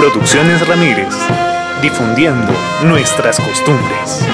Producciones Ramírez, difundiendo nuestras costumbres.